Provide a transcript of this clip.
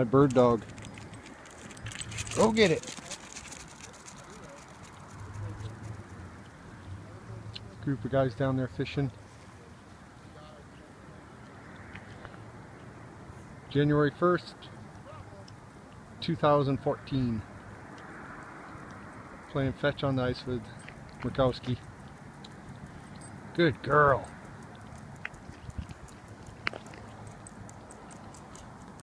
My bird dog. Go get it. Group of guys down there fishing. January 1st, 2014. Playing fetch on the ice with Murkowski. Good girl.